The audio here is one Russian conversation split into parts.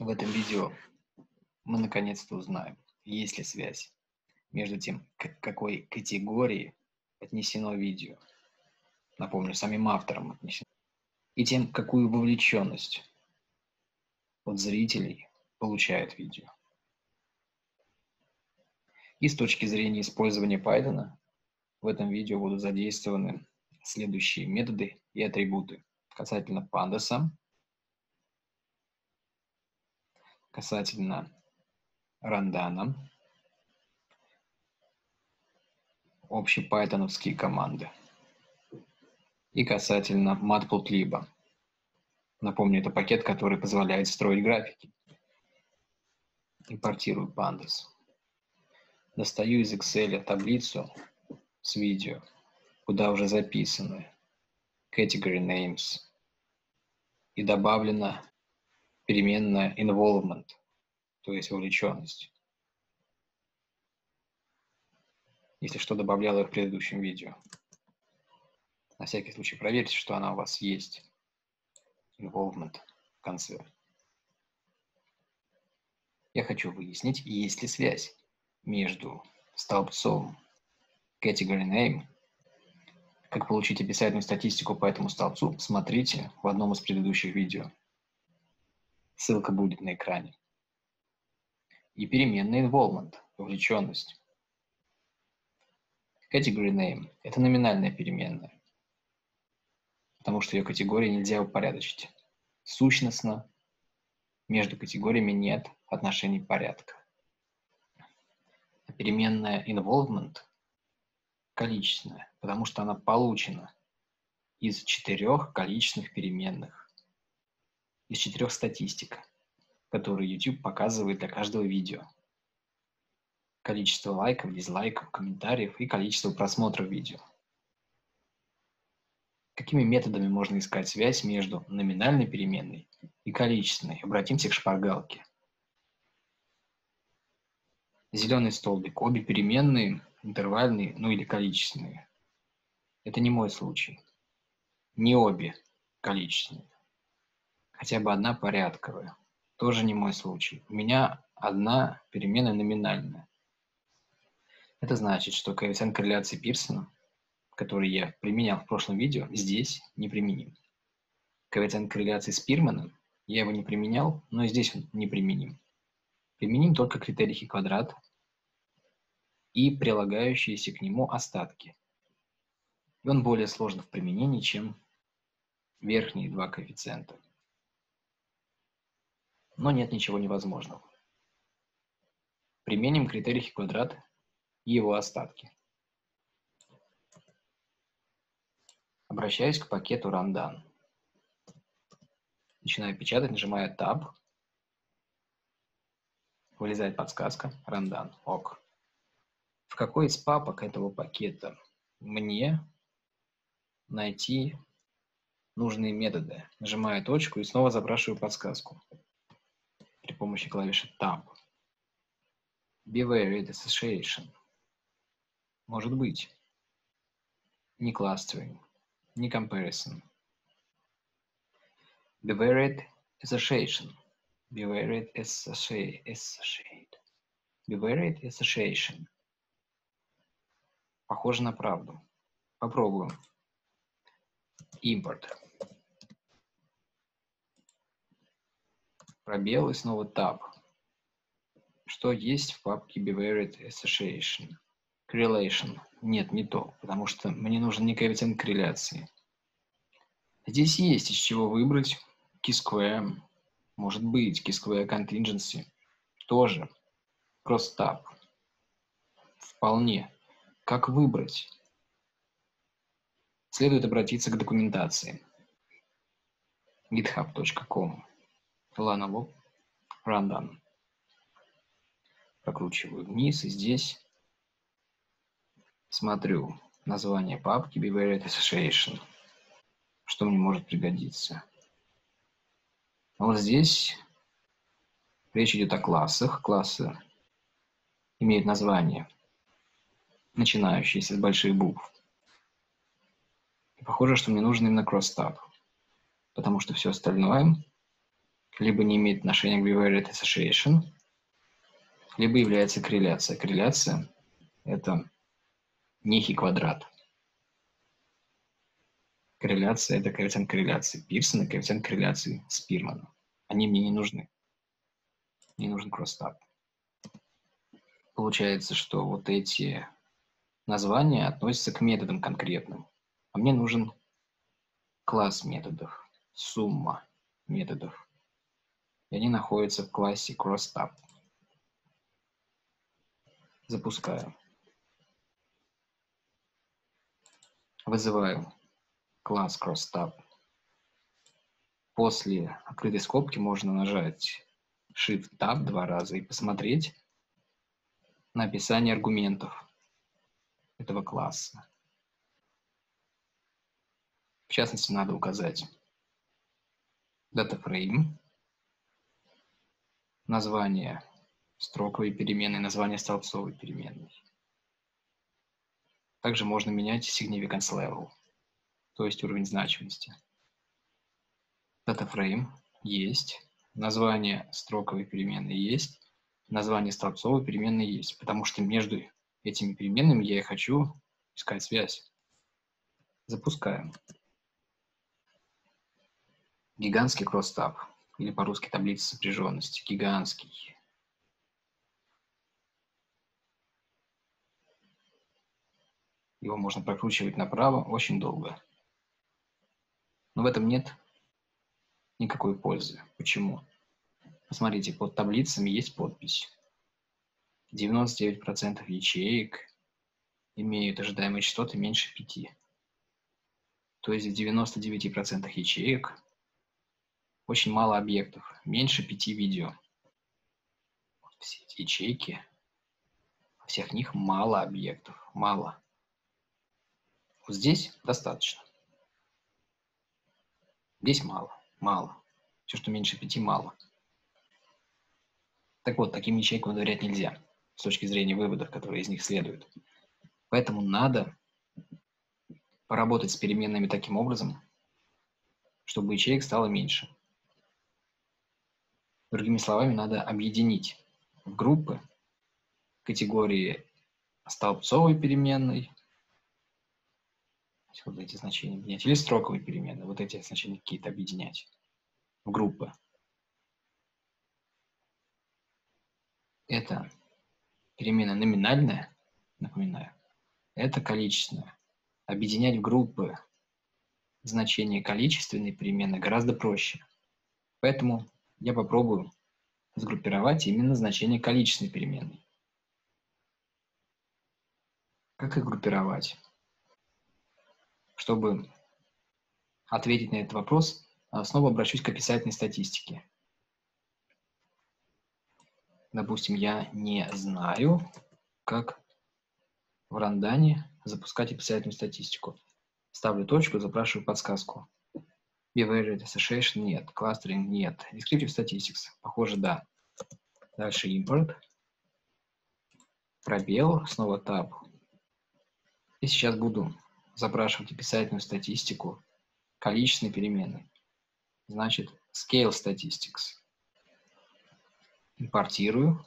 В этом видео мы наконец-то узнаем, есть ли связь между тем, к какой категории отнесено видео. Напомню, самим автором отнесено. И тем, какую вовлеченность от зрителей получает видео. И с точки зрения использования Python в этом видео будут задействованы следующие методы и атрибуты касательно пандаса, касательно рандана, общепайтоновские команды и касательно matplotlib. Напомню, это пакет, который позволяет строить графики. Импортирую pandas. Достаю из Excel таблицу с видео, куда уже записаны category names и добавлено переменная involvement, то есть вовлеченность. Если что, добавлял их в предыдущем видео. На всякий случай проверьте, что она у вас есть. Involvement в конце. Я хочу выяснить, есть ли связь между столбцом category name. Как получить описательную статистику по этому столбцу, смотрите в одном из предыдущих видео. Ссылка будет на экране. И переменная involvement, вовлеченность. Category name – это номинальная переменная, потому что ее категории нельзя упорядочить. Сущностно между категориями нет отношений порядка. А переменная involvement количественная, потому что она получена из четырех количественных переменных из четырех статистик, которые YouTube показывает для каждого видео. Количество лайков, дизлайков, комментариев и количество просмотров видео. Какими методами можно искать связь между номинальной переменной и количественной? Обратимся к шпаргалке. Зеленый столбик. Обе переменные, интервальные, ну или количественные. Это не мой случай. Не обе количественные хотя бы одна порядковая. Тоже не мой случай. У меня одна переменная номинальная. Это значит, что коэффициент корреляции Пирсона, который я применял в прошлом видео, здесь не применим. Коэффициент корреляции с Пирманом я его не применял, но и здесь он не применим. Применим только критерий хи квадрат и прилагающиеся к нему остатки. И он более сложен в применении, чем верхние два коэффициента но нет ничего невозможного. Применим критерий квадрат и его остатки. Обращаюсь к пакету runDone. Начинаю печатать, нажимаю Tab. Вылезает подсказка runDone. ок. В какой из папок этого пакета мне найти нужные методы? Нажимаю точку и снова запрашиваю подсказку при помощи клавиши Tab. Bivariate Association. Может быть. Не clustering, не comparison. Bivariate Association. Bivariate Associate. Bivariate Association. Похоже на правду. Попробуем. Импорт. Пробел и снова Tab. Что есть в папке Bivariate Association? Correlation. Нет, не то, потому что мне нужен не коэффициент корреляции. Здесь есть из чего выбрать. Keysquare. Может быть, Keysquare Contingency. Тоже. Cross-Tab. Вполне. Как выбрать? Следует обратиться к документации. github.com Lenovo Rundown. Прокручиваю вниз и здесь смотрю название папки Bivariate Association. Что мне может пригодиться? Вот здесь речь идет о классах. Классы имеют название, начинающиеся с больших букв. И похоже, что мне нужен именно кросс-таб, потому что все остальное либо не имеет отношения к bivariate association, либо является корреляция. Корреляция – это некий квадрат. Корреляция – это коэффициент корреляции Пирсона, коэффициент корреляции Спирмана. Они мне не нужны. Мне нужен кросстап. Получается, что вот эти названия относятся к методам конкретным. А мне нужен класс методов, сумма методов. И они находятся в классе CrossTab. Запускаю. Вызываю класс CrossTab. После открытой скобки можно нажать Shift-Tab два раза и посмотреть на описание аргументов этого класса. В частности, надо указать DataFrame, название строковой переменной, название столбцовой переменной. Также можно менять significance level, то есть уровень значимости. DataFrame есть, название строковой переменной есть, название столбцовой переменной есть, потому что между этими переменными я и хочу искать связь. Запускаем. Гигантский кросстаб, или по-русски таблица сопряженности, гигантский. Его можно прокручивать направо очень долго. Но в этом нет никакой пользы. Почему? Посмотрите, под таблицами есть подпись. 99% ячеек имеют ожидаемые частоты меньше 5. То есть в 99% ячеек очень мало объектов, меньше 5 видео. Все эти ячейки, во всех них мало объектов, мало. Вот здесь достаточно. Здесь мало, мало. Все, что меньше 5, мало. Так вот, таким ячейкам доверять нельзя с точки зрения выводов, которые из них следуют. Поэтому надо поработать с переменными таким образом, чтобы ячеек стало меньше. Другими словами, надо объединить в группы категории столбцовой переменной, вот эти значения объединять, или строковой переменной, вот эти значения какие-то объединять в группы. Это перемена номинальная, напоминаю, это количественная. Объединять в группы значения количественной перемены гораздо проще. Поэтому я попробую сгруппировать именно значение количественной переменной. Как их группировать? Чтобы ответить на этот вопрос, снова обращусь к описательной статистике. Допустим, я не знаю, как в рандане запускать описательную статистику. Ставлю точку, запрашиваю подсказку. Bivariate Association нет. Clustering нет. Descriptive Statistics. Похоже, да. Дальше import. Пробел. Снова tab. И сейчас буду запрашивать описательную статистику количественной переменной. Значит, scale statistics. Импортирую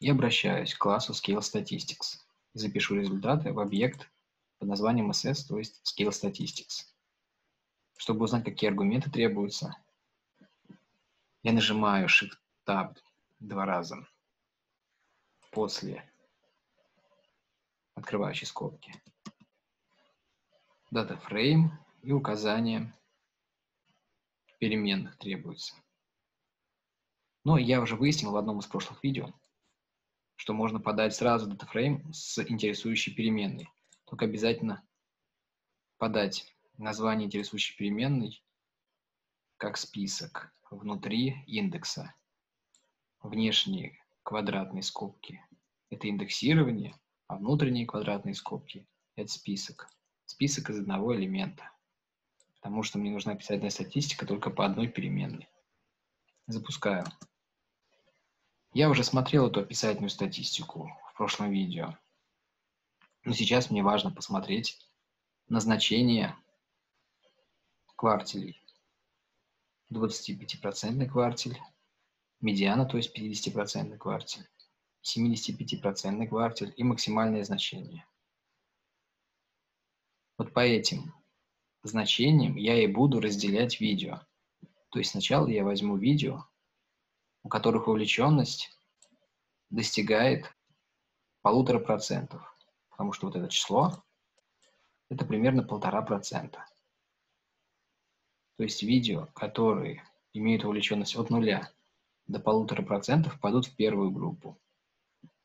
и обращаюсь к классу scale statistics. Запишу результаты в объект под названием ss, то есть scale statistics. Чтобы узнать, какие аргументы требуются, я нажимаю Shift-Tab два раза после открывающей скобки. Data Frame и указание переменных требуется. Но я уже выяснил в одном из прошлых видео, что можно подать сразу DataFrame с интересующей переменной. Только обязательно подать название интересующей переменной как список внутри индекса. Внешние квадратные скобки – это индексирование, а внутренние квадратные скобки – это список. Список из одного элемента, потому что мне нужна описательная статистика только по одной переменной. Запускаю. Я уже смотрел эту описательную статистику в прошлом видео, но сейчас мне важно посмотреть назначение квартилей. 25% квартель, медиана, то есть 50% квартель, 75% квартель и максимальное значение. Вот по этим значениям я и буду разделять видео. То есть сначала я возьму видео, у которых вовлеченность достигает полутора процентов, потому что вот это число – это примерно полтора процента. То есть видео, которые имеют вовлеченность от нуля до полутора процентов, пойдут в первую группу.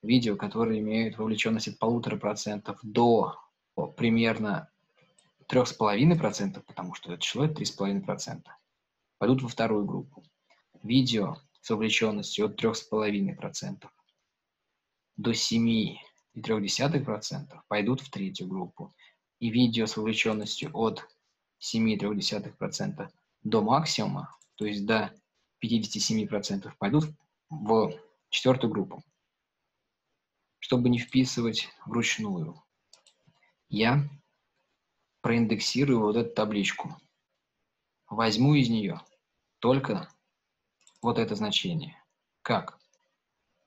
Видео, которые имеют вовлеченность от полутора процентов до примерно трех с половиной процентов, потому что это число три с половиной процента, пойдут во вторую группу. Видео с вовлеченностью от трех с половиной процентов до семи и трех десятых процентов пойдут в третью группу. И видео с вовлеченностью от 7,3% до максимума, то есть до 57% пойдут в четвертую группу. Чтобы не вписывать вручную, я проиндексирую вот эту табличку. Возьму из нее только вот это значение. Как?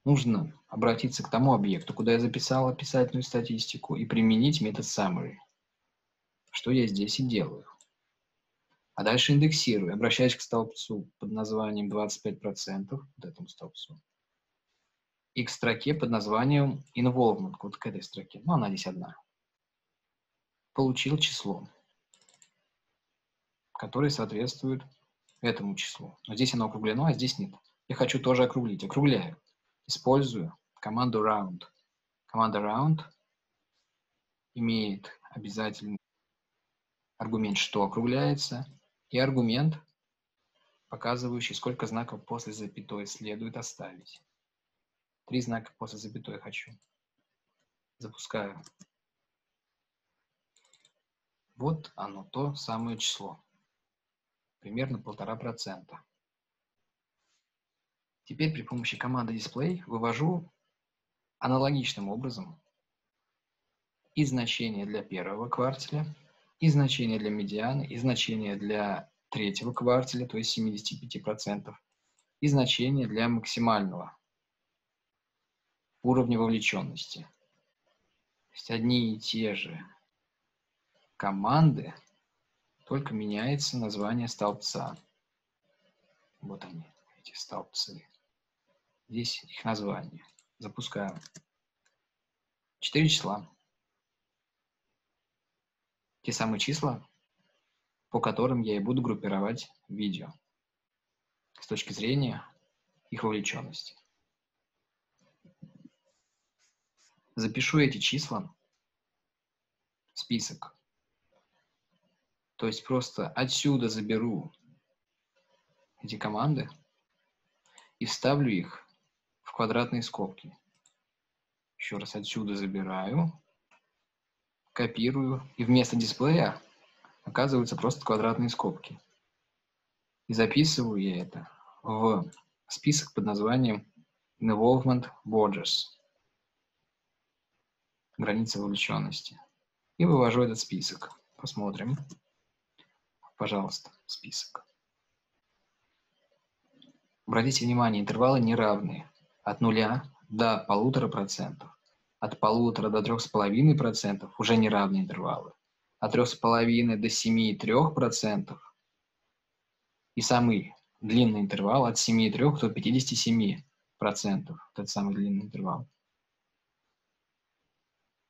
Нужно обратиться к тому объекту, куда я записал описательную статистику, и применить метод summary. Что я здесь и делаю. А дальше индексирую. Обращаюсь к столбцу под названием 25%, вот этому столбцу, и к строке под названием involvement, вот к этой строке. Ну, она здесь одна. Получил число, которое соответствует этому числу. Но здесь оно округлено, а здесь нет. Я хочу тоже округлить. Округляю. Использую команду round. Команда round имеет обязательный аргумент, что округляется, и аргумент, показывающий, сколько знаков после запятой следует оставить. Три знака после запятой хочу. Запускаю. Вот оно, то самое число. Примерно полтора процента. Теперь при помощи команды display вывожу аналогичным образом и значение для первого квартиля, и значение для медианы, и значение для третьего квартиля, то есть 75%, и значение для максимального уровня вовлеченности. То есть одни и те же команды, только меняется название столбца. Вот они, эти столбцы. Здесь их название. Запускаю. Четыре числа те самые числа, по которым я и буду группировать видео с точки зрения их вовлеченности. Запишу эти числа в список. То есть просто отсюда заберу эти команды и вставлю их в квадратные скобки. Еще раз отсюда забираю копирую, и вместо дисплея оказываются просто квадратные скобки. И записываю я это в список под названием Involvement Borders. Граница вовлеченности. И вывожу этот список. Посмотрим. Пожалуйста, список. Обратите внимание, интервалы неравные. От нуля до полутора процентов от полутора до трех с половиной процентов уже неравные интервалы. От трех с половиной до семи трех процентов и самый длинный интервал от 7,3 до 57 процентов. Вот это самый длинный интервал.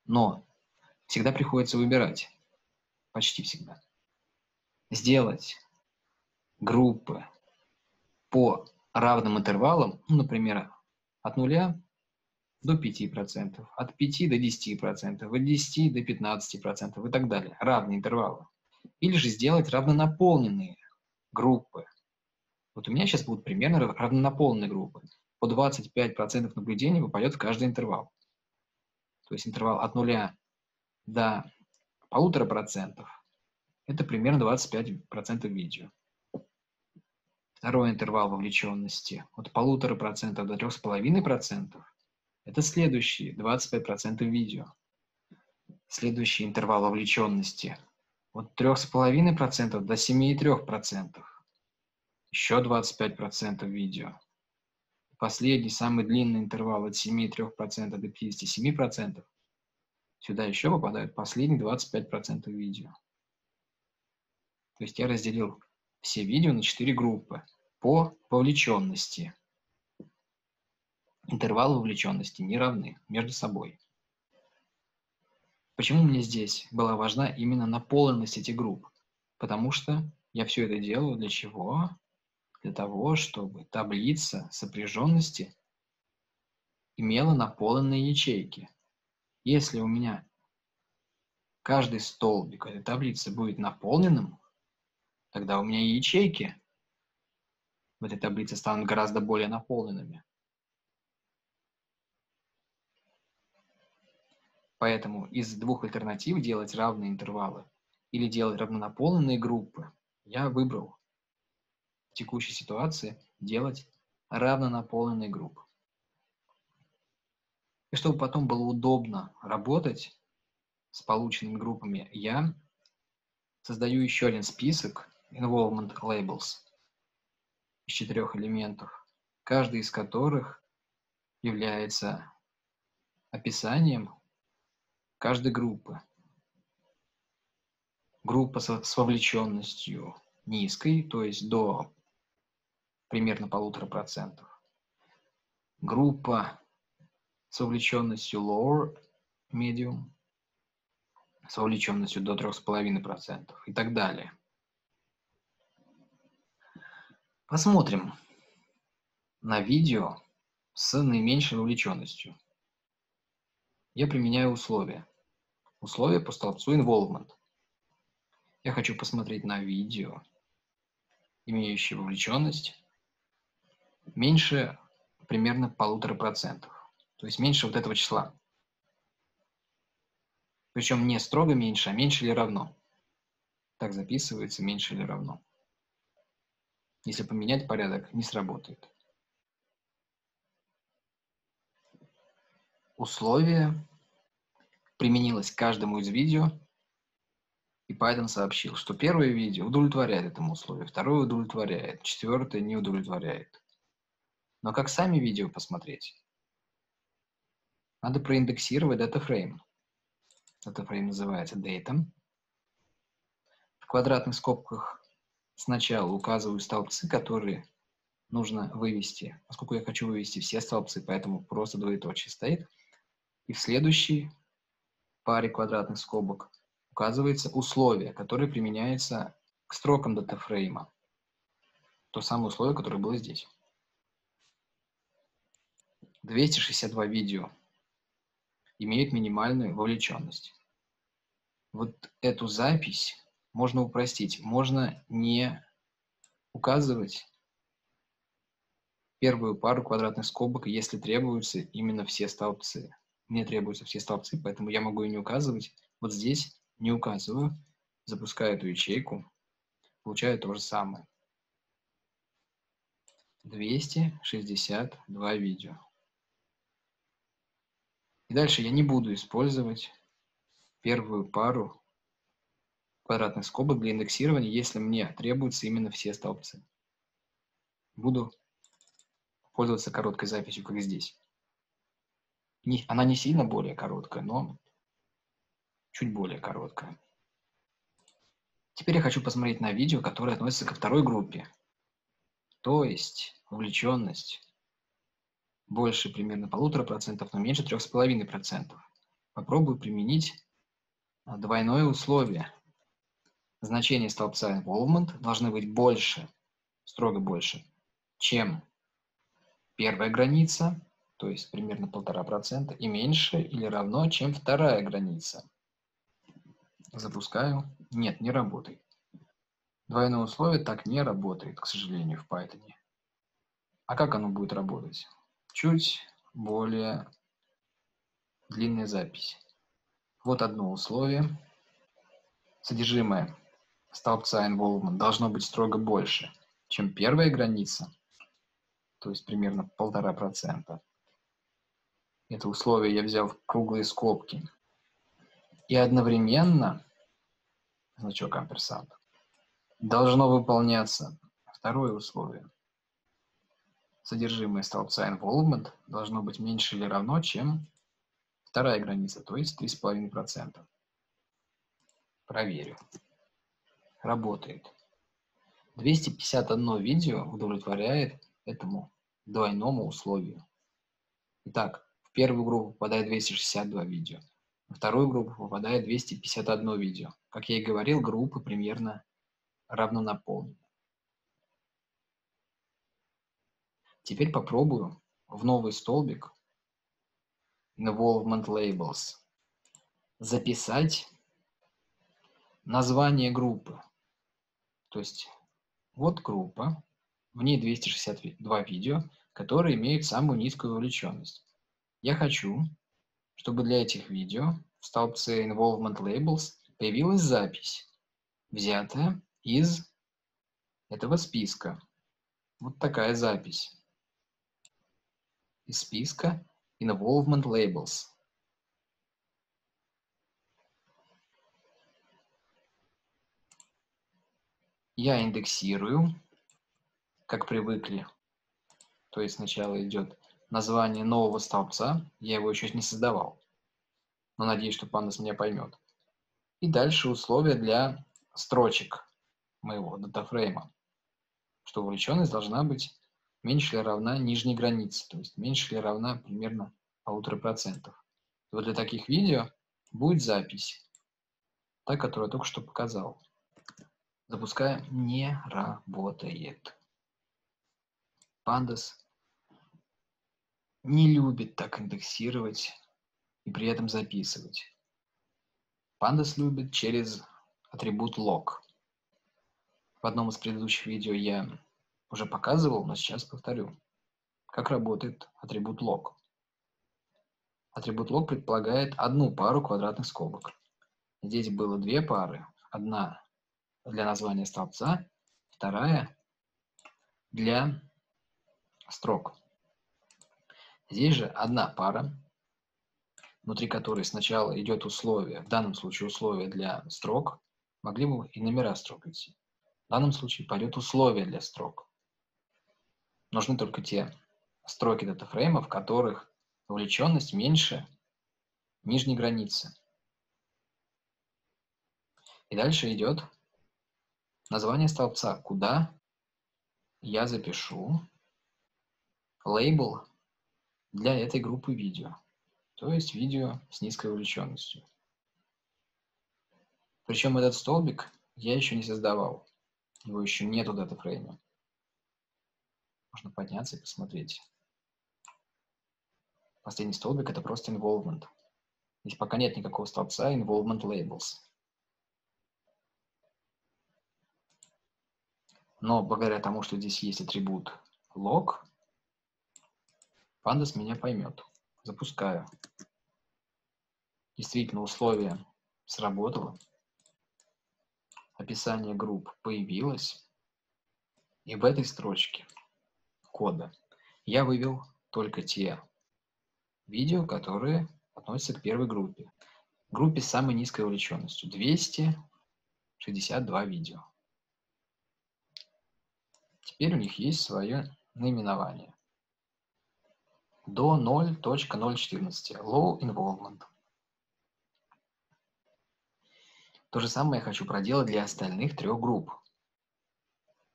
Но всегда приходится выбирать, почти всегда, сделать группы по равным интервалам, ну, например, от нуля до 5%, от 5 до 10%, от 10 до 15% и так далее. Равные интервалы. Или же сделать равнонаполненные группы. Вот у меня сейчас будут примерно равнонаполненные группы. По 25% наблюдений попадет в каждый интервал. То есть интервал от 0 до полутора процентов. Это примерно 25% видео. Второй интервал вовлеченности от полутора процентов до трех с половиной процентов это следующие 25% видео. Следующий интервал вовлеченности от 3,5% до 7,3%. еще 25% видео. Последний, самый длинный интервал от 7,3% до 57%. Сюда еще попадают последние 25% видео. То есть я разделил все видео на 4 группы по вовлеченности. Интервалы вовлеченности не равны между собой. Почему мне здесь была важна именно наполненность этих групп? Потому что я все это делаю для чего? Для того, чтобы таблица сопряженности имела наполненные ячейки. Если у меня каждый столбик этой таблицы будет наполненным, тогда у меня ячейки в этой таблице станут гораздо более наполненными. Поэтому из двух альтернатив делать равные интервалы или делать равнонаполненные группы я выбрал в текущей ситуации делать равнонаполненные группы. И чтобы потом было удобно работать с полученными группами, я создаю еще один список involvement labels из четырех элементов, каждый из которых является описанием каждой группы. Группа с вовлеченностью низкой, то есть до примерно полутора процентов. Группа с вовлеченностью lower, medium, с вовлеченностью до 3,5% и так далее. Посмотрим на видео с наименьшей вовлеченностью. Я применяю условия. Условия по столбцу involvement. Я хочу посмотреть на видео, имеющее вовлеченность меньше примерно полутора процентов. То есть меньше вот этого числа. Причем не строго меньше, а меньше или равно. Так записывается меньше или равно. Если поменять порядок, не сработает. Условие применилось к каждому из видео, и Python сообщил, что первое видео удовлетворяет этому условию, второе удовлетворяет, четвертое не удовлетворяет. Но как сами видео посмотреть? Надо проиндексировать DataFrame. DataFrame называется Data. В квадратных скобках сначала указываю столбцы, которые нужно вывести, поскольку я хочу вывести все столбцы, поэтому просто двоеточие стоит. И в следующей паре квадратных скобок указывается условие, которое применяется к строкам датафрейма. То самое условие, которое было здесь. 262 видео имеют минимальную вовлеченность. Вот эту запись можно упростить. Можно не указывать первую пару квадратных скобок, если требуются именно все столбцы. Мне требуются все столбцы, поэтому я могу и не указывать. Вот здесь не указываю, запускаю эту ячейку, получаю то же самое. 262 видео. И дальше я не буду использовать первую пару квадратных скобок для индексирования, если мне требуются именно все столбцы. Буду пользоваться короткой записью, как здесь. Не, она не сильно более короткая, но чуть более короткая. Теперь я хочу посмотреть на видео, которое относится ко второй группе. То есть увлеченность больше примерно полутора процентов, но меньше трех с половиной процентов. Попробую применить а, двойное условие. Значение столбца involvement должны быть больше, строго больше, чем первая граница, то есть примерно полтора процента, и меньше или равно, чем вторая граница. Запускаю. Нет, не работает. Двойное условие так не работает, к сожалению, в Python. А как оно будет работать? чуть более длинная запись. Вот одно условие. Содержимое столбца involvement должно быть строго больше, чем первая граница, то есть примерно полтора процента. Это условие я взял в круглые скобки. И одновременно, значок амперсант, должно выполняться Второе условие. Содержимое столбца involvement должно быть меньше или равно, чем вторая граница, то есть 3,5%. Проверю. Работает. 251 видео удовлетворяет этому двойному условию. Итак, первую группу попадает 262 видео, во вторую группу попадает 251 видео. Как я и говорил, группы примерно равно наполнены. Теперь попробую в новый столбик Involvement Labels записать название группы. То есть вот группа, в ней 262 видео, которые имеют самую низкую вовлеченность. Я хочу, чтобы для этих видео в столбце Involvement Labels появилась запись, взятая из этого списка. Вот такая запись. Из списка Involvement Labels. Я индексирую, как привыкли. То есть сначала идет название нового столбца. Я его еще не создавал. Но надеюсь, что Pandas меня поймет. И дальше условия для строчек моего датафрейма. Что увлеченность должна быть меньше или равна нижней границе. То есть меньше или равна примерно полутора процентов. Вот для таких видео будет запись. Та, которую я только что показал. Запускаем. Не работает. Pandas не любит так индексировать и при этом записывать. Pandas любит через атрибут log. В одном из предыдущих видео я уже показывал, но сейчас повторю, как работает атрибут log. Атрибут log предполагает одну пару квадратных скобок. Здесь было две пары. Одна для названия столбца, вторая для строк. Здесь же одна пара, внутри которой сначала идет условие, в данном случае условие для строк, могли бы и номера строк идти. В данном случае пойдет условие для строк. Нужны только те строки датафрейма, в которых вовлеченность меньше нижней границы. И дальше идет название столбца, куда я запишу лейбл для этой группы видео, то есть видео с низкой вовлеченностью. Причем этот столбик я еще не создавал, его еще нету в датафрейме. Можно подняться и посмотреть. Последний столбик это просто involvement. Здесь пока нет никакого столбца involvement labels. Но благодаря тому, что здесь есть атрибут log, Pandas меня поймет. Запускаю. Действительно, условие сработало. Описание групп появилось. И в этой строчке кода я вывел только те видео, которые относятся к первой группе. Группе с самой низкой увлеченностью. 262 видео. Теперь у них есть свое наименование до 0.014 low involvement. То же самое я хочу проделать для остальных трех групп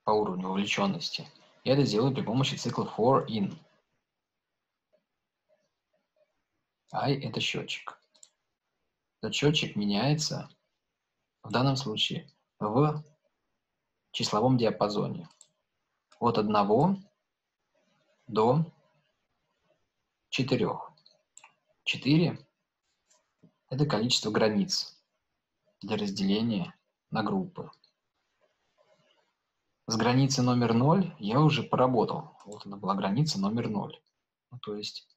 по уровню вовлеченности. Я это сделаю при помощи цикла for in. I – это счетчик. Этот счетчик меняется в данном случае в числовом диапазоне от 1 до четырех. Четыре – это количество границ для разделения на группы. С границы номер ноль я уже поработал. Вот она была граница номер ноль. Ну, то есть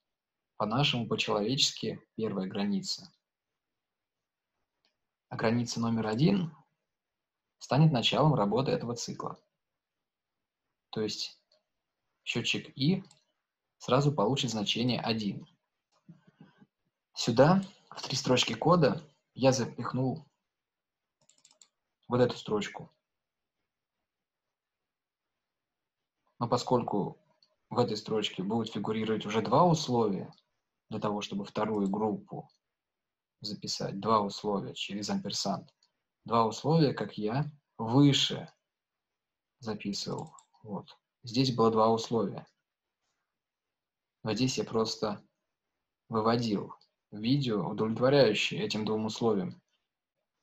по-нашему, по-человечески первая граница. А граница номер один станет началом работы этого цикла. То есть счетчик И сразу получит значение 1. Сюда, в три строчки кода, я запихнул вот эту строчку. Но поскольку в этой строчке будут фигурировать уже два условия для того, чтобы вторую группу записать, два условия через амперсант, два условия, как я выше записывал. Вот. Здесь было два условия. Вот здесь я просто выводил видео, удовлетворяющее этим двум условиям.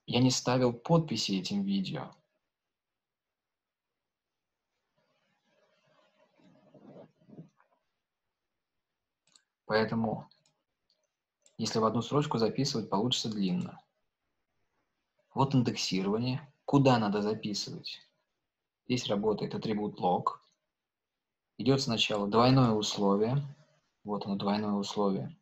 Я не ставил подписи этим видео. Поэтому, если в одну строчку записывать, получится длинно. Вот индексирование. Куда надо записывать? Здесь работает атрибут log. Идет сначала двойное условие. Вот оно, двойное условие.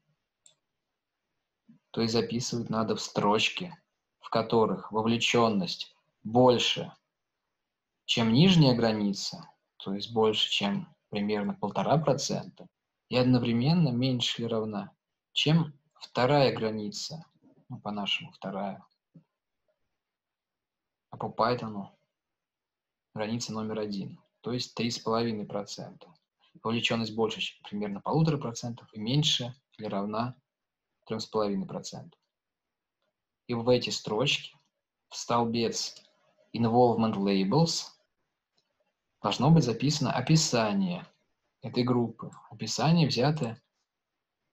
То есть записывать надо в строчке, в которых вовлеченность больше, чем нижняя граница, то есть больше, чем примерно полтора процента, и одновременно меньше или равна, чем вторая граница, ну, по-нашему вторая, а по Python граница номер один, то есть 3,5%. Вовлеченность больше, чем примерно полутора процентов, и меньше или равна 3,5%. И в эти строчки, в столбец Involvement Labels, должно быть записано описание этой группы. Описание взято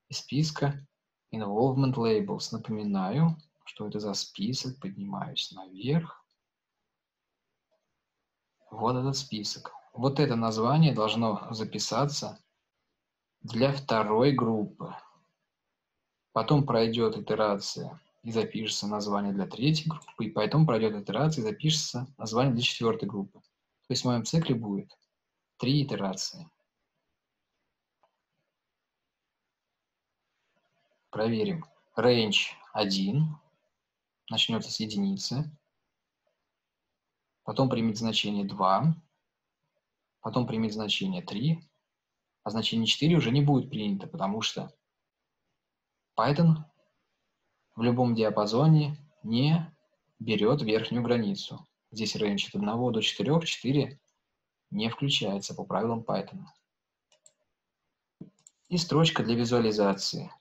из списка Involvement Labels. Напоминаю, что это за список. Поднимаюсь наверх. Вот этот список. Вот это название должно записаться для второй группы. Потом пройдет итерация и запишется название для третьей группы, и потом пройдет итерация и запишется название для четвертой группы. То есть в моем цикле будет три итерации. Проверим. Range 1 начнется с единицы, потом примет значение 2, потом примет значение 3, а значение 4 уже не будет принято, потому что Python в любом диапазоне не берет верхнюю границу. Здесь range от 1 до 4, 4 не включается по правилам Python. И строчка для визуализации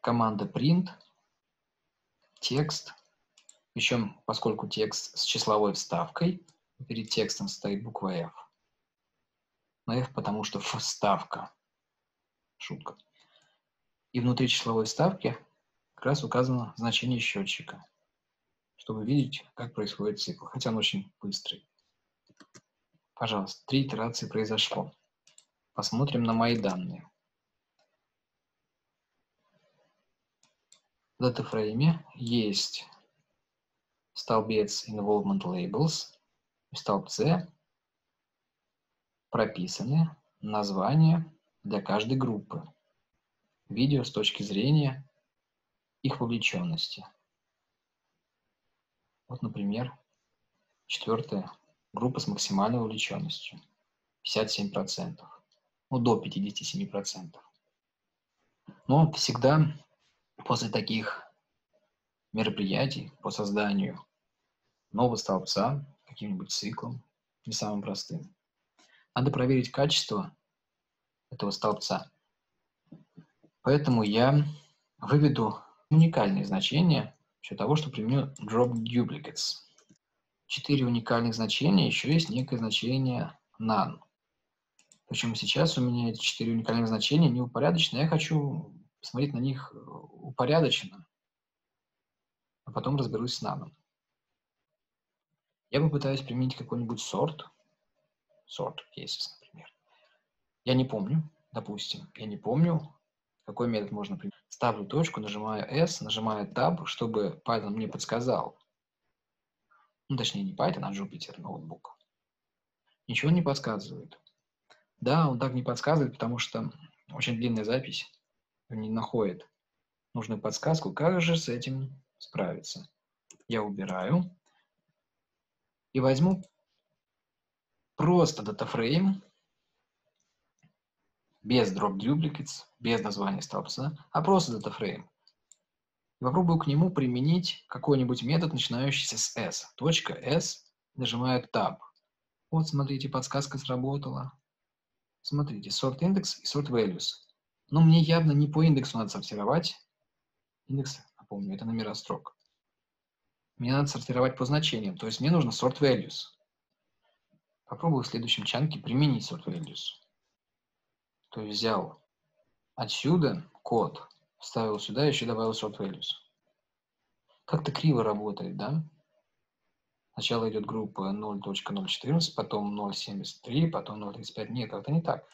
команда print, текст, причем поскольку текст с числовой вставкой, перед текстом стоит буква F. Но F потому что вставка. Шутка. И внутри числовой вставки как раз указано значение счетчика, чтобы видеть, как происходит цикл, хотя он очень быстрый. Пожалуйста, три итерации произошло. Посмотрим на мои данные. В датафрейме есть столбец Involvement Labels, в столбце прописаны названия для каждой группы. Видео с точки зрения их вовлеченности. Вот, например, четвертая группа с максимальной вовлеченностью. 57%. Ну, до 57%. Но всегда После таких мероприятий по созданию нового столбца, каким-нибудь циклом, не самым простым, надо проверить качество этого столбца. Поэтому я выведу уникальные значения для того, что применю drop duplicates. Четыре уникальных значения, еще есть некое значение none. Причем сейчас у меня эти четыре уникальных значения не упорядочены. Я хочу посмотреть на них упорядоченно, а потом разберусь с наном. Я попытаюсь применить какой-нибудь сорт, сорт cases, например. Я не помню, допустим, я не помню, какой метод можно применить. Ставлю точку, нажимаю S, нажимаю Tab, чтобы Python мне подсказал. Ну, точнее, не Python, а Jupyter ноутбук. Ничего не подсказывает. Да, он так не подсказывает, потому что очень длинная запись не находит нужную подсказку, как же с этим справиться. Я убираю и возьму просто датафрейм без drop duplicates, без названия столбца, а просто датафрейм. И попробую к нему применить какой-нибудь метод, начинающийся с s. Точка s, нажимаю Tab. Вот, смотрите, подсказка сработала. Смотрите, sort index и sort values. Но мне явно не по индексу надо сортировать. Индекс, напомню, это номера строк. Мне надо сортировать по значениям, то есть мне нужно sort values. Попробую в следующем чанке применить sort values. То есть взял отсюда код, вставил сюда, еще добавил sort values. Как-то криво работает, да? Сначала идет группа 0.014, потом 0.73, потом 0.35. Нет, это не так.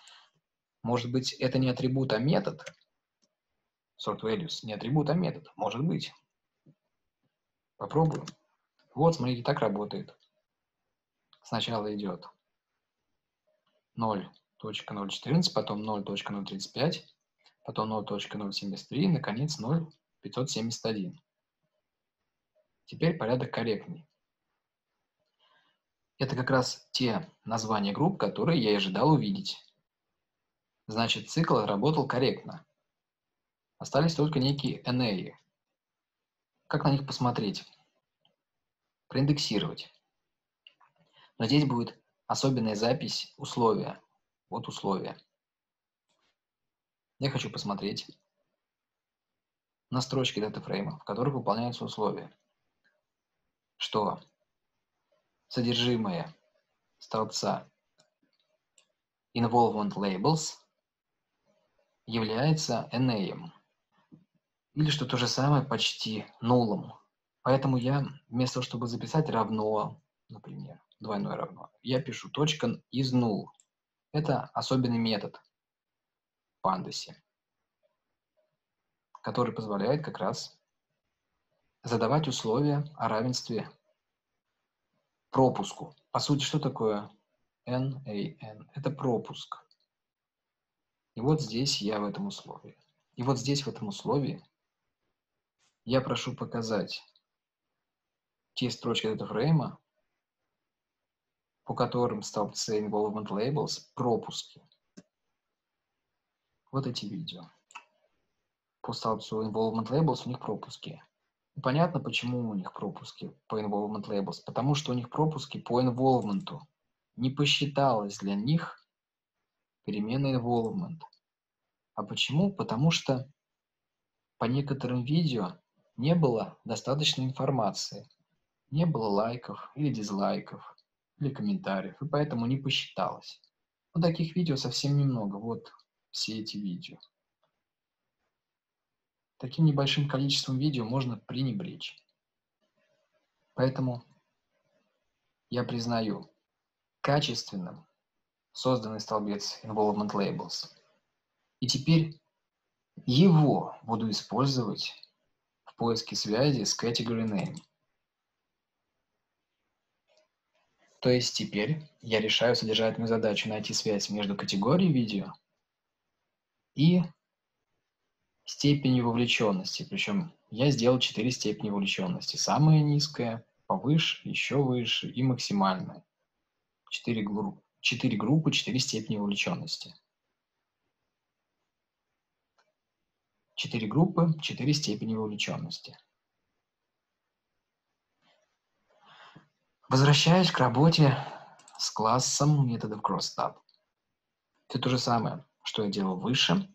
Может быть, это не атрибут, а метод? Sort values. Не атрибут, а метод. Может быть. Попробуем. Вот, смотрите, так работает. Сначала идет 0.014, потом 0.035, потом 0.073, наконец 0.571. Теперь порядок корректный. Это как раз те названия групп, которые я ожидал увидеть. Значит, цикл работал корректно. Остались только некие NA. Как на них посмотреть? Проиндексировать. Но здесь будет особенная запись условия. Вот условия. Я хочу посмотреть на строчки датафрейма, в которых выполняются условия. Что содержимое столбца involvement labels является NA. Или что то же самое почти нулом. Поэтому я вместо того, чтобы записать равно, например, двойное равно, я пишу точка из null. Это особенный метод в пандасе, который позволяет как раз задавать условия о равенстве пропуску. По сути, что такое NaN? Это пропуск. И вот здесь я в этом условии. И вот здесь в этом условии я прошу показать те строчки этого фрейма, по которым столбцы Involvement Labels пропуски. Вот эти видео. По столбцу Involvement Labels у них пропуски. Понятно, почему у них пропуски по involvement labels. Потому что у них пропуски по involvement. Не посчиталось для них перемена involvement. А почему? Потому что по некоторым видео не было достаточно информации. Не было лайков или дизлайков, или комментариев, и поэтому не посчиталось. Но таких видео совсем немного. Вот все эти видео. Таким небольшим количеством видео можно пренебречь. Поэтому я признаю качественным созданный столбец Involvement Labels. И теперь его буду использовать в поиске связи с Category Name. То есть теперь я решаю содержательную задачу найти связь между категорией видео и степенью вовлеченности. Причем я сделал 4 степени вовлеченности. Самая низкая, повыше, еще выше и максимальная. 4, групп, 4 группы, 4 степени вовлеченности. 4 группы, 4 степени вовлеченности. Возвращаясь к работе с классом методов CrossTab. Все то же самое, что я делал выше –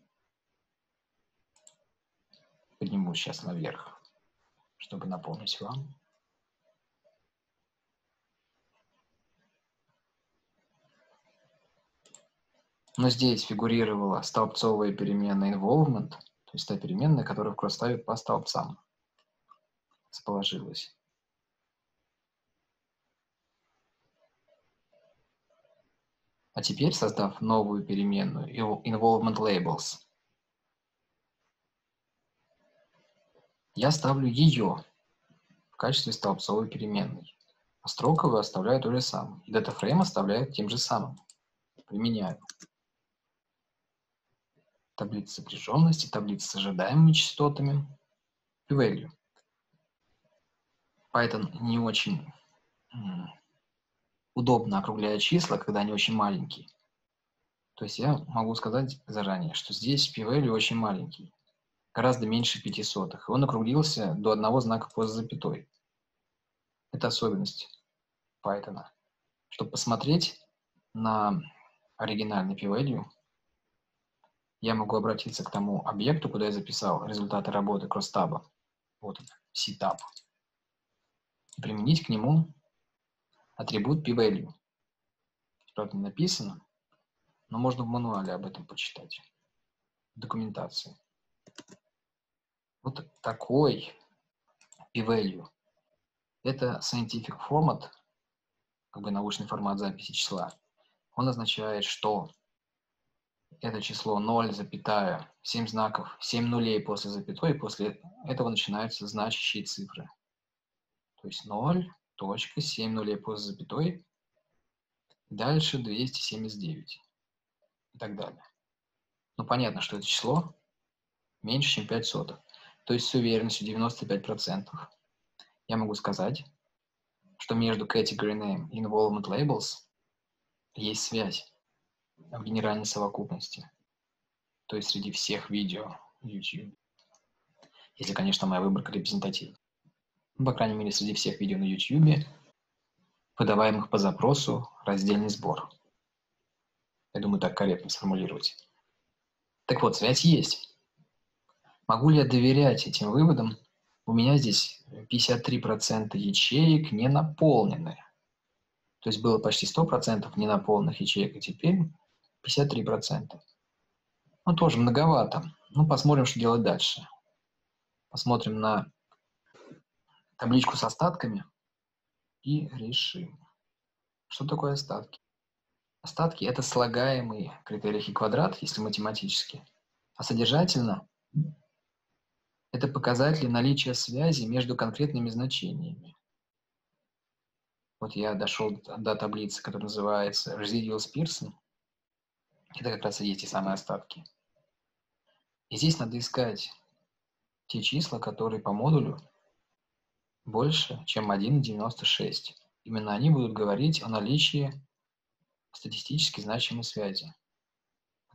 подниму сейчас наверх, чтобы напомнить вам. Но здесь фигурировала столбцовая переменная involvement, то есть та переменная, которая в кросставе по столбцам расположилась. А теперь, создав новую переменную involvement labels, Я ставлю ее в качестве столбцовой переменной. А строковую оставляю то же самое. И датафрейм оставляю тем же самым. Применяю. Таблица сопряженности, таблица с ожидаемыми частотами и value. Python не очень удобно округляет числа, когда они очень маленькие. То есть я могу сказать заранее, что здесь p-value очень маленький гораздо меньше пяти сотых, и он округлился до одного знака после запятой. Это особенность Python. Чтобы посмотреть на оригинальный p-value, я могу обратиться к тому объекту, куда я записал результаты работы кросстаба. Вот он, ctab. Применить к нему атрибут p-value. Правда, написано, но можно в мануале об этом почитать. В документации. Вот такой p-value. Это scientific format, как бы научный формат записи числа. Он означает, что это число 0,7 знаков, 7 нулей после запятой, и после этого начинаются значащие цифры. То есть 0, точка, 7 нулей после запятой, дальше 279 и так далее. Ну, понятно, что это число меньше, чем 5 сотых. То есть с уверенностью 95% я могу сказать, что между category name и involvement labels есть связь в генеральной совокупности. То есть среди всех видео YouTube. Если, конечно, моя выборка репрезентативна. Ну, по крайней мере, среди всех видео на YouTube, выдаваемых по запросу раздельный сбор. Я думаю, так корректно сформулировать. Так вот, связь есть. Могу ли я доверять этим выводам? У меня здесь 53% ячеек не наполнены. То есть было почти 100% ненаполненных ячеек, и теперь 53%. Ну, тоже многовато. Ну, посмотрим, что делать дальше. Посмотрим на табличку с остатками и решим. Что такое остатки? Остатки – это слагаемый критерий хи квадрат, если математически. А содержательно – это показатели наличия связи между конкретными значениями. Вот я дошел до таблицы, которая называется Residual Pearson. Это как раз и есть те самые остатки. И здесь надо искать те числа, которые по модулю больше, чем 1,96. Именно они будут говорить о наличии статистически значимой связи,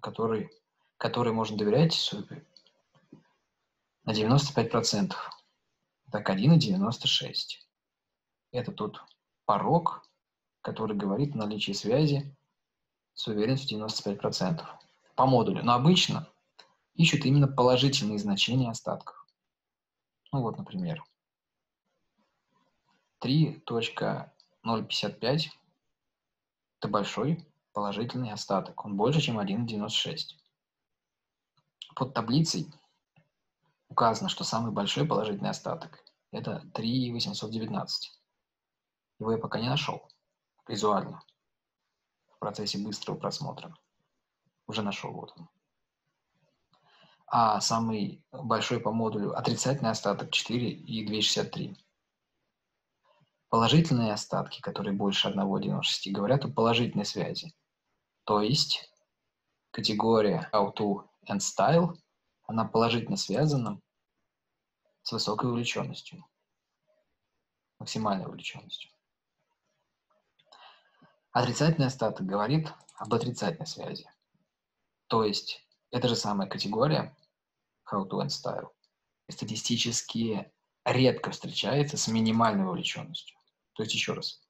которой, которой можно доверять на 95%. Так, 1,96. Это тот порог, который говорит о наличии связи с уверенностью 95% по модулю. Но обычно ищут именно положительные значения остатков. Ну вот, например, 3.055 – это большой положительный остаток. Он больше, чем 1,96. Под таблицей указано, что самый большой положительный остаток – это 3,819. Его я пока не нашел визуально процессе быстрого просмотра. Уже нашел, вот он. А самый большой по модулю отрицательный остаток 4 и 263. Положительные остатки, которые больше 1,96, говорят о положительной связи. То есть категория How to and Style, она положительно связана с высокой увлеченностью, максимальной увлеченностью. Отрицательный остаток говорит об отрицательной связи. То есть это же самая категория how to and style статистически редко встречается с минимальной вовлеченностью. То есть еще раз,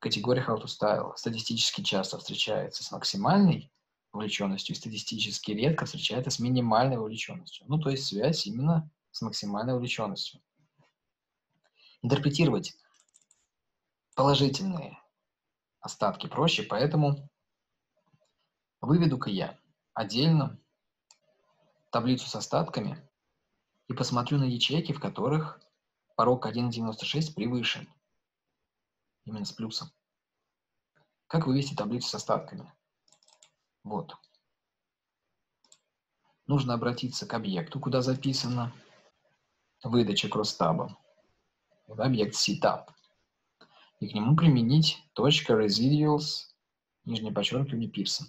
категория how to style статистически часто встречается с максимальной вовлеченностью и статистически редко встречается с минимальной вовлеченностью. Ну, то есть связь именно с максимальной вовлеченностью. Интерпретировать положительные остатки проще, поэтому выведу-ка я отдельно таблицу с остатками и посмотрю на ячейки, в которых порог 1.96 превышен. Именно с плюсом. Как вывести таблицу с остатками? Вот. Нужно обратиться к объекту, куда записана выдача кросстаба. Это объект setup и к нему применить точка .residuals, нижнее подчеркивание, Pearson.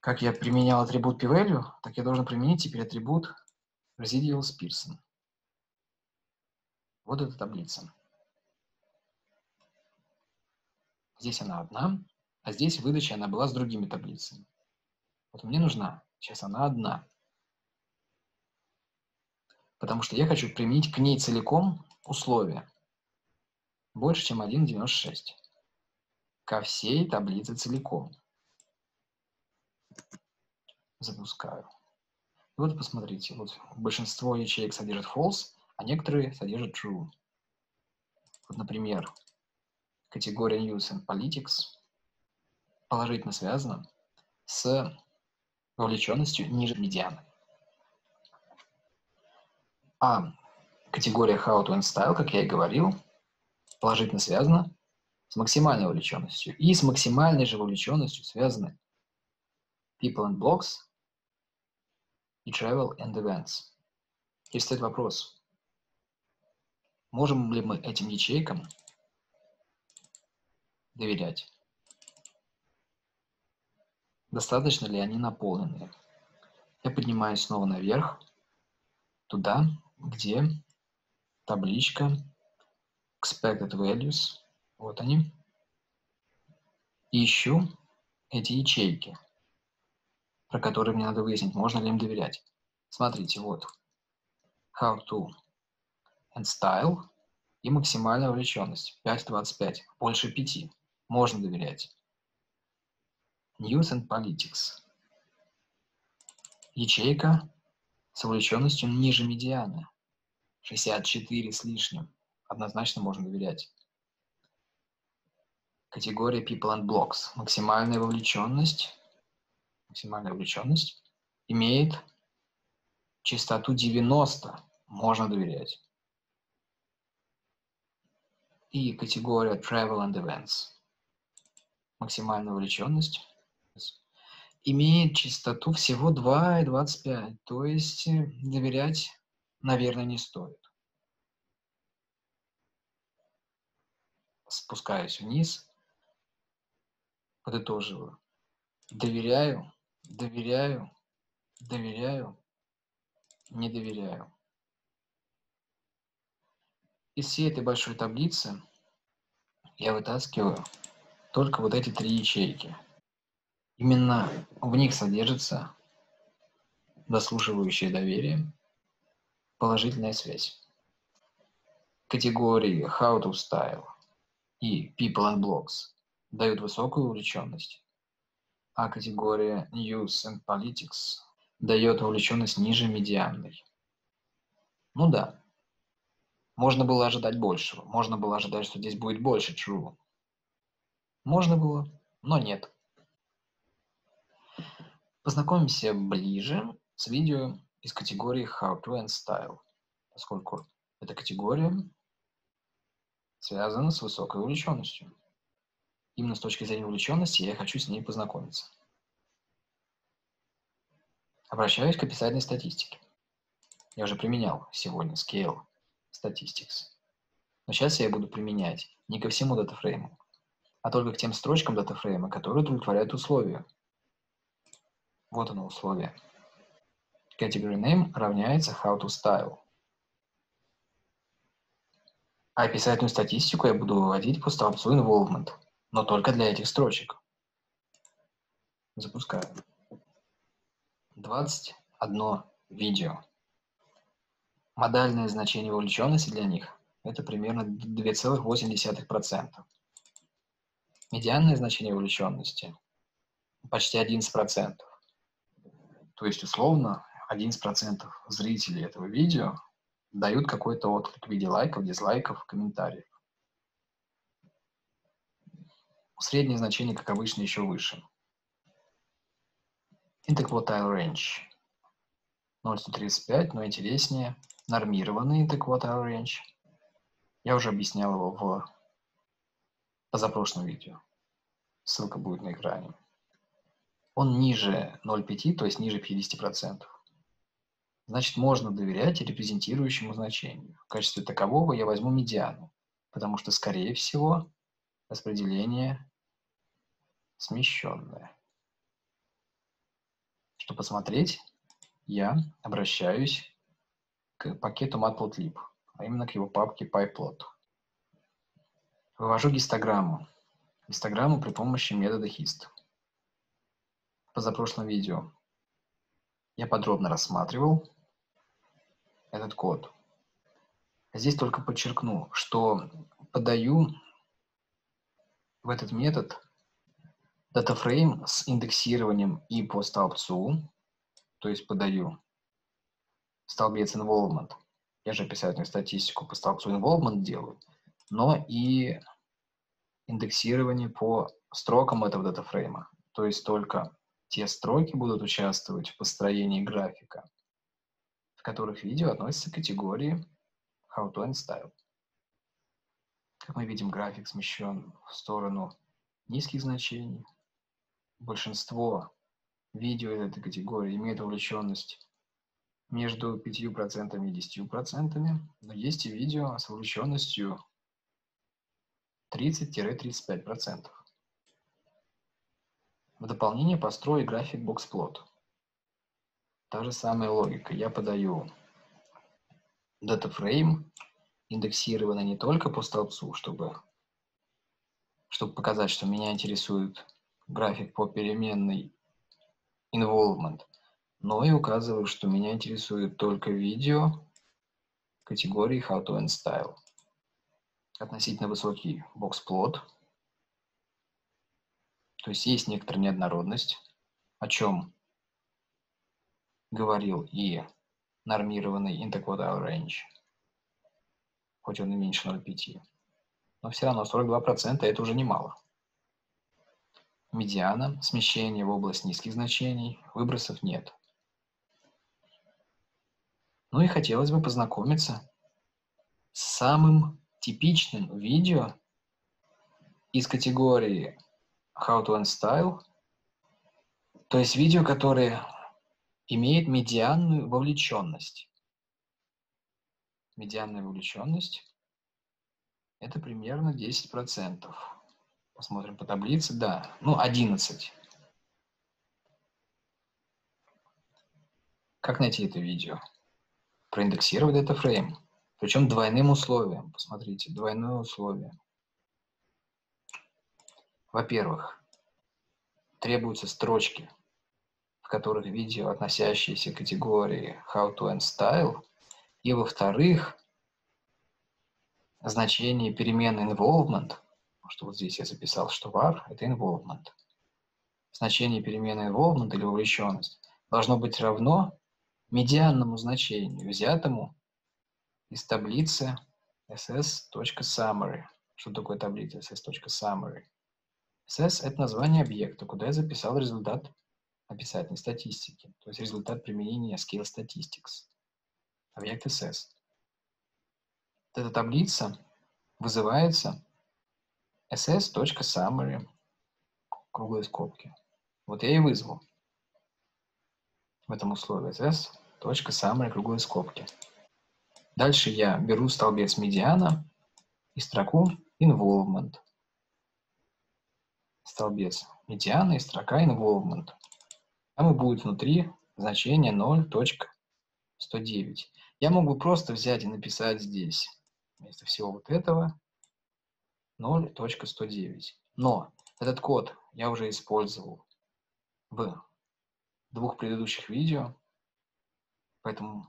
Как я применял атрибут p-value, так я должен применить теперь атрибут residuals Pearson. Вот эта таблица. Здесь она одна, а здесь выдача она была с другими таблицами. Вот мне нужна сейчас она одна. Потому что я хочу применить к ней целиком условия больше, чем 1,96. ко всей таблице целиком. Запускаю. Вот посмотрите, вот большинство ячеек содержит false, а некоторые содержат true. Вот, например, категория News and Politics положительно связана с вовлеченностью ниже медианы. А категория How to and Style, как я и говорил, положительно связана с максимальной вовлеченностью. И с максимальной же вовлеченностью связаны People and Blogs и Travel and Events. И стоит вопрос, можем ли мы этим ячейкам доверять? Достаточно ли они наполнены? Я поднимаюсь снова наверх, туда, где табличка expected values, вот они, ищу эти ячейки, про которые мне надо выяснить, можно ли им доверять. Смотрите, вот, how to and style и максимальная вовлеченность 5.25, больше 5, можно доверять. News and Politics. Ячейка с вовлеченностью ниже медианы. 64 с лишним. Однозначно можно доверять. Категория People and Blocks. Максимальная вовлеченность. Максимальная вовлеченность имеет частоту 90. Можно доверять. И категория Travel and Events. Максимальная вовлеченность имеет частоту всего 2,25, то есть э, доверять, наверное, не стоит. Спускаюсь вниз, подытоживаю. Доверяю, доверяю, доверяю, не доверяю. Из всей этой большой таблицы я вытаскиваю только вот эти три ячейки – Именно в них содержится заслуживающее доверие, положительная связь. Категории How to Style и People and Blogs дают высокую увлеченность, а категория News and Politics дает увлеченность ниже медианной. Ну да, можно было ожидать большего. Можно было ожидать, что здесь будет больше true. Можно было, но нет. Познакомимся ближе с видео из категории How to and Style, поскольку эта категория связана с высокой увлеченностью. Именно с точки зрения увлеченности я хочу с ней познакомиться. Обращаюсь к описательной статистике. Я уже применял сегодня Scale Statistics. Но сейчас я буду применять не ко всему датафрейму, а только к тем строчкам датафрейма, которые удовлетворяют условия, вот оно условие. Category name равняется how to style. А описательную статистику я буду выводить по столбцу involvement, но только для этих строчек. Запускаю. 21 видео. Модальное значение вовлеченности для них – это примерно 2,8%. Медианное значение вовлеченности – почти 11%. То есть, условно, 11% зрителей этого видео дают какой-то отклик в виде лайков, дизлайков, комментариев. Среднее значение, как обычно, еще выше. Interquartile range 0,135, но интереснее. Нормированный interquartile range. Я уже объяснял его в позапрошлом видео. Ссылка будет на экране он ниже 0,5, то есть ниже 50%. Значит, можно доверять репрезентирующему значению. В качестве такового я возьму медиану, потому что, скорее всего, распределение смещенное. Чтобы посмотреть, я обращаюсь к пакету matplotlib, а именно к его папке pyplot. Вывожу гистограмму. Гистограмму при помощи метода hist позапрошлом видео я подробно рассматривал этот код. Здесь только подчеркну, что подаю в этот метод DataFrame с индексированием и по столбцу, то есть подаю столбец involvement, я же описательную статистику по столбцу involvement делаю, но и индексирование по строкам этого датафрейма. То есть только те строки будут участвовать в построении графика, которых видео относится к категории How to End Style. Как мы видим, график смещен в сторону низких значений. Большинство видео этой категории имеет увлеченность между 5% и 10%, но есть и видео с увлеченностью 30-35%. В дополнение построю график BoxPlot. Та же самая логика. Я подаю DataFrame, индексированный не только по столбцу, чтобы, чтобы показать, что меня интересует график по переменной involvement, но и указываю, что меня интересует только видео категории How to End Style относительно высокий бокс-плот. То есть есть некоторая неоднородность, о чем говорил и нормированный interquartile range, хоть он и меньше 0,5. Но все равно 42% это уже немало. Медиана, смещение в область низких значений, выбросов нет. Ну и хотелось бы познакомиться с самым типичным видео из категории How to End Style, то есть видео, которое имеет медианную вовлеченность. Медианная вовлеченность – это примерно 10%. Посмотрим по таблице, да, ну 11. Как найти это видео? Проиндексировать это фрейм. Причем двойным условием. Посмотрите, двойное условие. Во-первых, требуются строчки, в которых видео, относящиеся к категории How to End Style. И во-вторых, значение перемены involvement, что вот здесь я записал, что var – это involvement. Значение перемены involvement или вовлеченность должно быть равно медианному значению, взятому из таблицы ss.summary. Что такое таблица ss.summary? ss – это название объекта, куда я записал результат описательной статистики, то есть результат применения Scale Statistics. Объект ss. Эта таблица вызывается ss.summary круглые скобки. Вот я и вызвал в этом условии ss.summary круглые скобки. Дальше я беру столбец медиана и строку involvement. Столбец медиана и строка involvement. Там и будет внутри значение 0.109. Я могу просто взять и написать здесь вместо всего вот этого 0.109. Но этот код я уже использовал в двух предыдущих видео, поэтому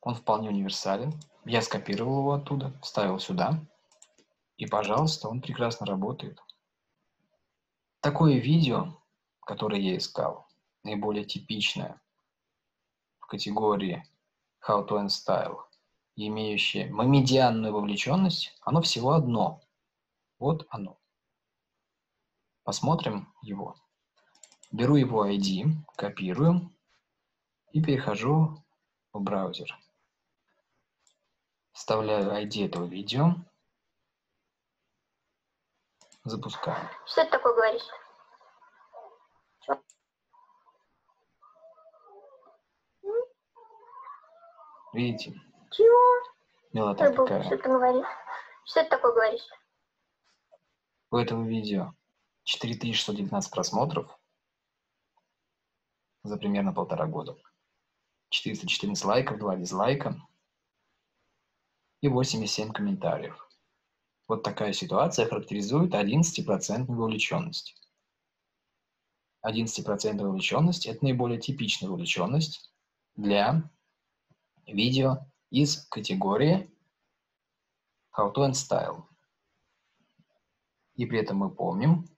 он вполне универсален. Я скопировал его оттуда, вставил сюда. И, пожалуйста, он прекрасно работает. Такое видео, которое я искал, наиболее типичное в категории How to End Style, имеющее медианную вовлеченность, оно всего одно. Вот оно. Посмотрим его. Беру его ID, копирую и перехожу в браузер. Вставляю ID этого видео. Запускаю. Что ты такое говоришь? Видите? Чего? Милота Забыл, какая. что ты говоришь. Что ты такое говоришь? У этого видео 4619 просмотров за примерно полтора года. 414 лайков, 2 дизлайка и 8,7 комментариев. Вот такая ситуация характеризует 11% вовлеченность. 11% вовлеченность – это наиболее типичная вовлеченность для видео из категории How to End Style. И при этом мы помним,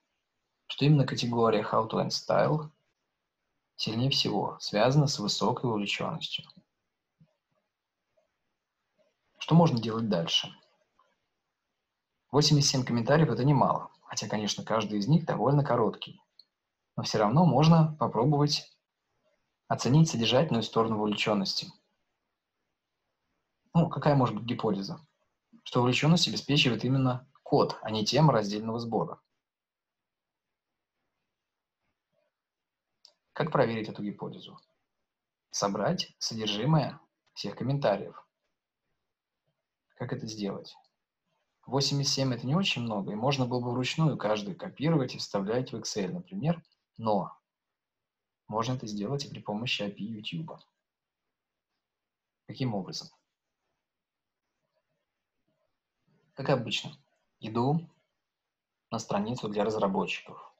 что именно категория How to End Style сильнее всего связана с высокой увлеченностью. Что можно делать дальше? 87 комментариев – это немало, хотя, конечно, каждый из них довольно короткий. Но все равно можно попробовать оценить содержательную сторону вовлеченности. Ну, какая может быть гипотеза? Что вовлеченность обеспечивает именно код, а не тема раздельного сбора. Как проверить эту гипотезу? Собрать содержимое всех комментариев. Как это сделать? 87 это не очень много, и можно было бы вручную каждый копировать и вставлять в Excel, например, но можно это сделать и при помощи API YouTube. Каким образом? Как обычно, иду на страницу для разработчиков.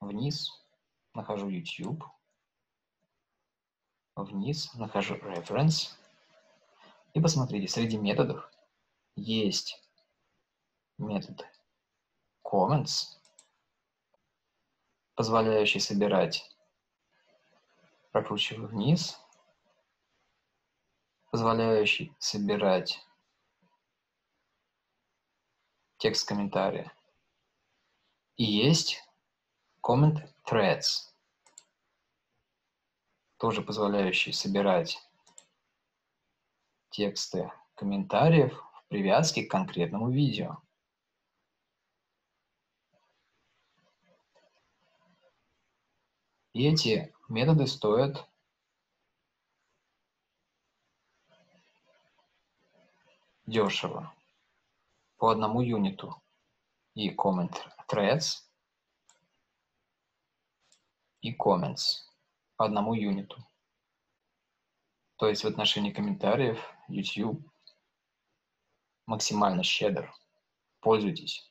Вниз нахожу YouTube. Вниз нахожу Reference. И посмотрите, среди методов есть метод comments, позволяющий собирать, прокручиваю вниз, позволяющий собирать текст комментария. И есть comment threads, тоже позволяющий собирать тексты комментариев в привязке к конкретному видео. И эти методы стоят дешево по одному юниту. И comment threads, и comments по одному юниту. То есть в отношении комментариев YouTube максимально щедр. Пользуйтесь.